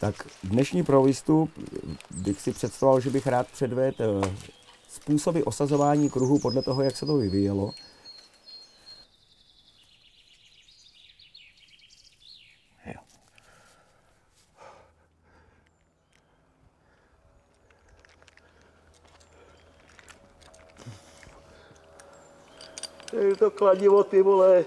Tak dnešní pro výstup bych si představoval, že bych rád předvedl eh, způsoby osazování kruhu podle toho, jak se to vyvíjelo. Je to kladivo, ty vole.